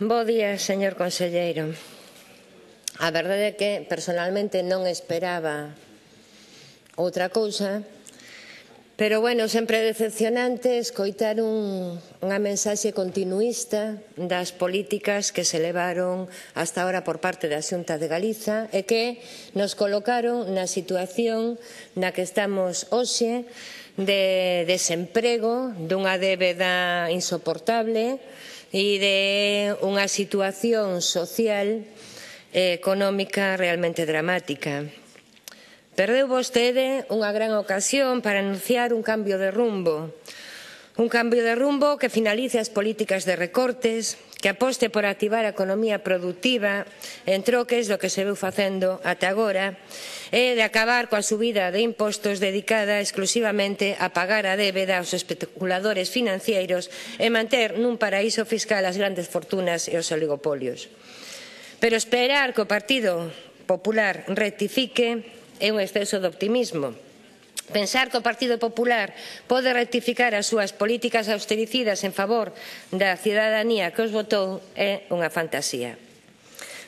Bo día, señor conselleiro. A verdade é que personalmente non esperaba outra cousa, pero bueno, sempre é decepcionante escoitar un, unha mensaxe continuista das políticas que se levaron hasta ahora por parte da Xunta de Galiza e que nos colocaron na situación na que estamos hoxe de desemprego, dunha débeda insoportable, e de unha situación social e económica realmente dramática. Perdeu vostede unha gran ocasión para anunciar un cambio de rumbo, un cambio de rumbo que finalice as políticas de recortes, que aposte por activar a economía productiva en troques do que se veu facendo ata agora e de acabar coa subida de impostos dedicada exclusivamente a pagar a débeda aos especuladores financeiros e manter nun paraíso fiscal as grandes fortunas e os oligopolios. Pero esperar que o Partido Popular rectifique é un exceso de optimismo Pensar que o Partido Popular pode rectificar as súas políticas austericidas en favor da cidadanía que os votou é unha fantasía.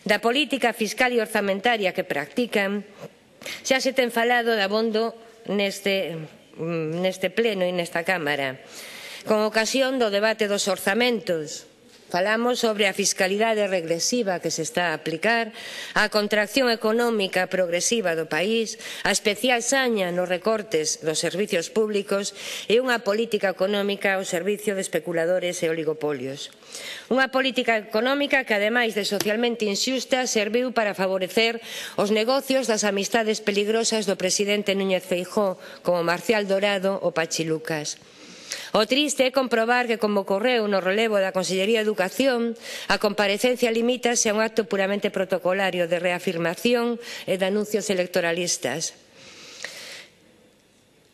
Da política fiscal e orzamentaria que practican, xa se ten falado de abondo neste, mm, neste pleno e nesta Cámara, con ocasión do debate dos orzamentos, Falamos sobre a fiscalidade regresiva que se está a aplicar, a contracción económica progresiva do país, a especial saña nos recortes dos servizos públicos e unha política económica ao servicio de especuladores e oligopolios. Unha política económica que, ademais de socialmente inxusta, serviu para favorecer os negocios das amistades peligrosas do presidente Núñez Feijóo como Marcial Dorado ou Pachilucas. O triste é comprobar que, como ocorreu no relevo da Consellería de Educación, a comparecencia limítase a un acto puramente protocolario de reafirmación e de anuncios electoralistas.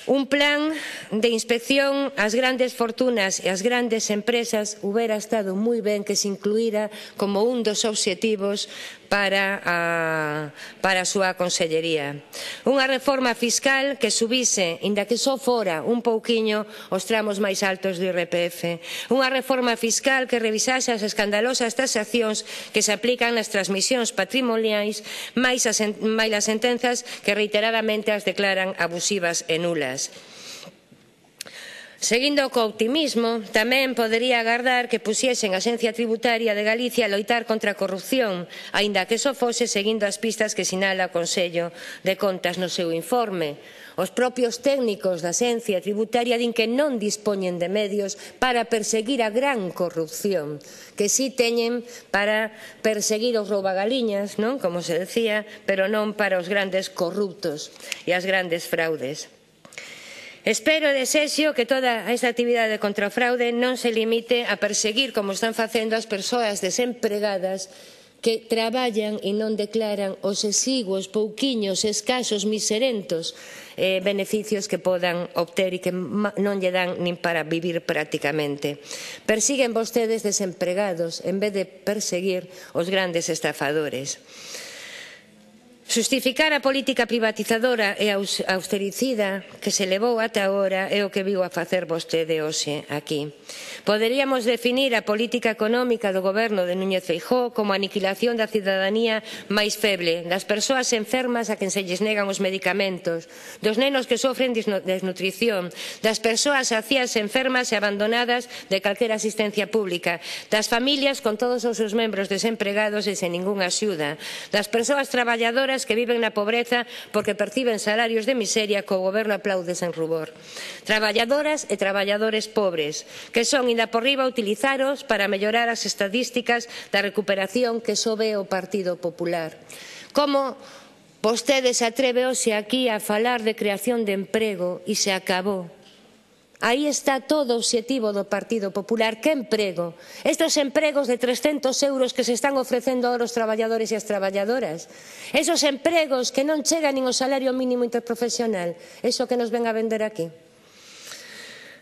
Un plan de inspección ás grandes fortunas e ás grandes empresas hubiera estado moi ben que se incluíra como un dos obxectivos para a, para a súa consellería. Unha reforma fiscal que subise, inda que só fora un pouquiño, os tramos máis altos do IRPF. Unha reforma fiscal que revisase as escandalosas tasacións que se aplican nas transmisións patrimoniais máis as, máis as sentenzas que reiteradamente as declaran abusivas e nulas días. Seguindo co optimismo, tamén podería agardar que pusiesen a Xencia Tributaria de Galicia a loitar contra a corrupción, aínda que só fose seguindo as pistas que sinala o Consello de Contas no seu informe. Os propios técnicos da Xencia Tributaria din que non dispoñen de medios para perseguir a gran corrupción, que si sí teñen para perseguir os roubagaliñas, non? como se decía, pero non para os grandes corruptos e as grandes fraudes. Espero e desexo que toda esta actividade contra o fraude non se limite a perseguir como están facendo as persoas desempregadas que traballan e non declaran os exiguos, pouquiños, escasos, miserentos eh, beneficios que podan obter e que non lle dan nin para vivir prácticamente. Persiguen vostedes desempregados en vez de perseguir os grandes estafadores. Justificar a política privatizadora e austericida que se levou ata agora é o que viu a facer vostede hoxe aquí. Poderíamos definir a política económica do goberno de Núñez Feijó como a aniquilación da cidadanía máis feble, das persoas enfermas a quen se lles negan os medicamentos, dos nenos que sofren desnutrición, das persoas acías enfermas e abandonadas de calquera asistencia pública, das familias con todos os seus membros desempregados e sen ningunha axuda, das persoas traballadoras persoas que viven na pobreza porque perciben salarios de miseria que o goberno aplaude sen rubor. Traballadoras e traballadores pobres, que son inda por riba utilizaros para mellorar as estadísticas da recuperación que sobe o Partido Popular. Como vostede se atreve hoxe aquí a falar de creación de emprego e se acabou Aí está todo o obxectivo do Partido Popular. Que emprego? Estes empregos de 300 euros que se están ofrecendo ahora aos traballadores e as traballadoras. Esos empregos que non chegan nin ao salario mínimo interprofesional. Eso que nos ven a vender aquí.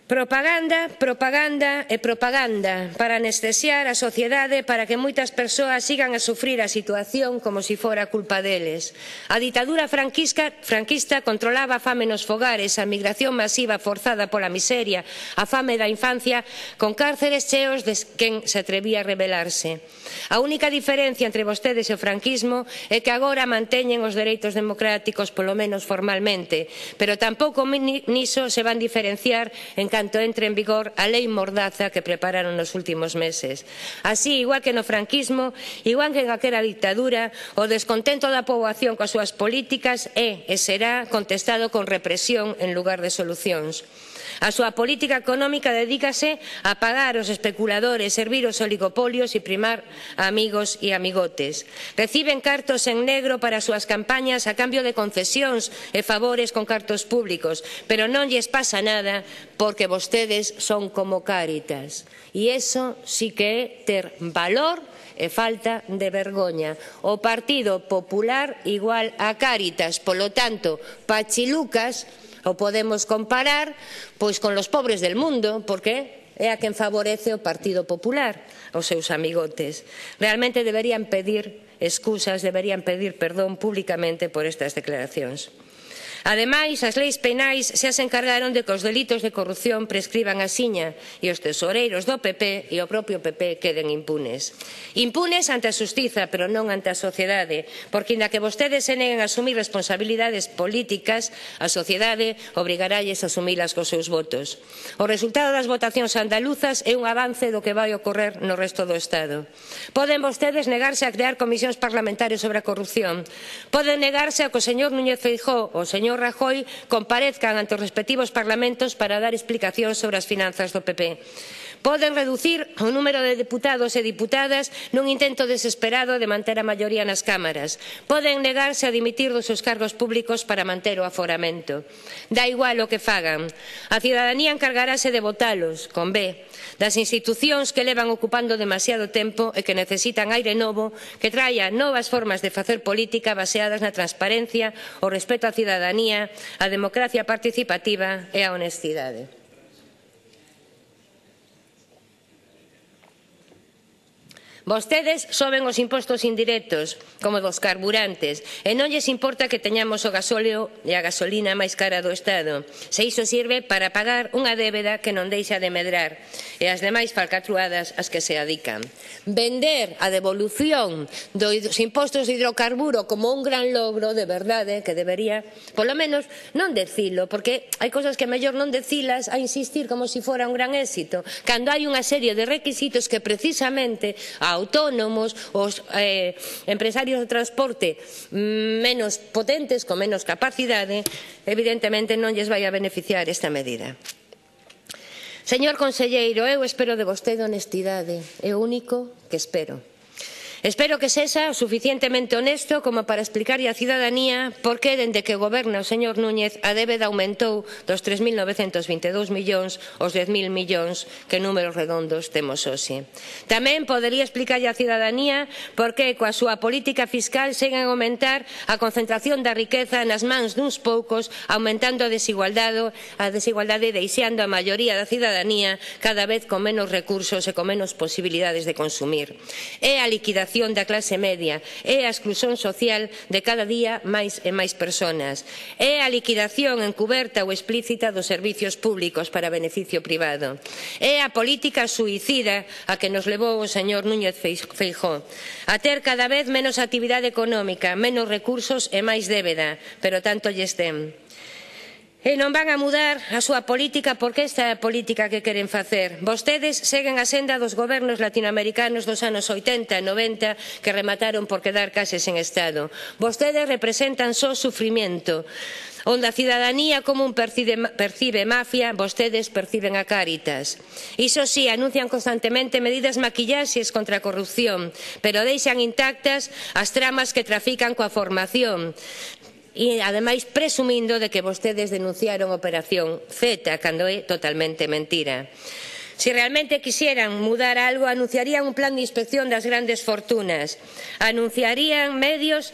Propaganda, propaganda e propaganda para anestesiar a sociedade para que moitas persoas sigan a sufrir a situación como se si fora culpa deles. A ditadura franquista, franquista controlaba a fame nos fogares, a migración masiva forzada pola miseria, a fame da infancia con cárceres cheos de quen se atrevía a rebelarse. A única diferencia entre vostedes e o franquismo é que agora manteñen os dereitos democráticos polo menos formalmente, pero tampouco niso se van diferenciar en canto entre en vigor a lei mordaza que prepararon nos últimos meses. Así, igual que no franquismo, igual que en aquela dictadura, o descontento da poboación coas súas políticas é e será contestado con represión en lugar de solucións. A súa política económica dedícase a pagar os especuladores, servir os oligopolios e primar a amigos e amigotes. Reciben cartos en negro para as súas campañas a cambio de concesións e favores con cartos públicos, pero non lles pasa nada porque vostedes son como Cáritas. E iso sí que é ter valor e falta de vergoña. O Partido Popular igual a Cáritas, polo tanto, Pachilucas O podemos comparar pois con los pobres del mundo, porque é a quen favorece o Partido Popular, os seus amigotes. Realmente deberían pedir excusas, deberían pedir perdón públicamente por estas declaracións. Ademais, as leis penais xa se encargaron de que os delitos de corrupción prescriban a siña e os tesoureiros do PP e o propio PP queden impunes. Impunes ante a xustiza, pero non ante a sociedade, porque inda que vostedes se neguen a asumir responsabilidades políticas, a sociedade obrigaralles a asumilas cos seus votos. O resultado das votacións andaluzas é un avance do que vai ocorrer no resto do Estado. Poden vostedes negarse a crear comisións parlamentarias sobre a corrupción. Poden negarse a que o señor Núñez Feijó, o señor señor Rajoy comparezcan ante os respectivos parlamentos para dar explicacións sobre as finanzas do PP. Poden reducir o número de deputados e diputadas nun intento desesperado de manter a maioría nas cámaras. Poden negarse a dimitir dos seus cargos públicos para manter o aforamento. Da igual o que fagan. A cidadanía encargarase de votalos, con B, das institucións que levan ocupando demasiado tempo e que necesitan aire novo que traia novas formas de facer política baseadas na transparencia, o respeto á cidadanía, a democracia participativa e a honestidade. Vostedes soben os impostos indirectos, como dos carburantes, e non lles importa que teñamos o gasóleo e a gasolina máis cara do Estado, se iso sirve para pagar unha débeda que non deixa de medrar e as demais falcatruadas as que se adican. Vender a devolución dos impostos de hidrocarburo como un gran logro de verdade que debería, polo menos, non decilo, porque hai cousas que mellor non decilas a insistir como se si fora un gran éxito, cando hai unha serie de requisitos que precisamente a autónomos, os eh, empresarios de transporte mm, menos potentes, con menos capacidade, evidentemente non lles vai a beneficiar esta medida. Señor conselleiro, eu espero de vostede honestidade, é o único que espero. Espero que sexa suficientemente honesto como para explicarlle á cidadanía por que dende que goberna o señor Núñez a débeda aumentou dos 3.922 millóns aos 10.000 millóns que números redondos temos hoxe. Tamén podería explicarlle á cidadanía por que coa súa política fiscal seguen a aumentar a concentración da riqueza nas mans duns poucos, aumentando a desigualdade, a desigualdade deixando a maioría da cidadanía cada vez con menos recursos e con menos posibilidades de consumir. É a liquidación precarización da clase media, é a exclusión social de cada día máis e máis persoas, é a liquidación encuberta ou explícita dos servizos públicos para beneficio privado, é a política suicida a que nos levou o señor Núñez Feijó. a ter cada vez menos actividade económica, menos recursos e máis débeda, pero tanto lles ten. E non van a mudar a súa política porque esta é a política que queren facer. Vostedes seguen a senda dos gobernos latinoamericanos dos anos 80 e 90 que remataron por quedar case sen Estado. Vostedes representan só sufrimiento. Onde a cidadanía común percibe, percibe mafia, vostedes perciben a Cáritas. Iso sí, anuncian constantemente medidas maquillaxes contra a corrupción, pero deixan intactas as tramas que trafican coa formación e ademais presumindo de que vostedes denunciaron Operación Z cando é totalmente mentira. Se realmente quixeran mudar algo, anunciarían un plan de inspección das grandes fortunas, anunciarían medios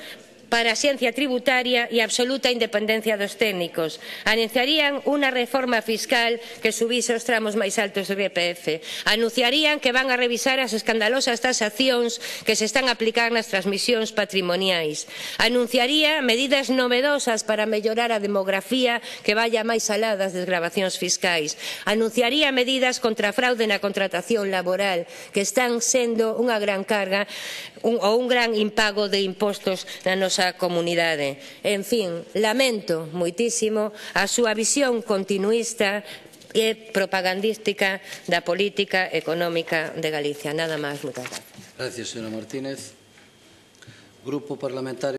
para a xencia tributaria e a absoluta independencia dos técnicos. Anunciarían unha reforma fiscal que subise os tramos máis altos do IRPF. Anunciarían que van a revisar as escandalosas tasacións que se están a aplicar nas transmisións patrimoniais. Anunciaría medidas novedosas para mellorar a demografía que vaya máis alá das desgravacións fiscais. Anunciaría medidas contra a fraude na contratación laboral que están sendo unha gran carga un, ou un gran impago de impostos na nosa nosa comunidade. En fin, lamento moitísimo a súa visión continuista e propagandística da política económica de Galicia. Nada máis, moitas gracias. Gracias, señora Martínez. Grupo Parlamentario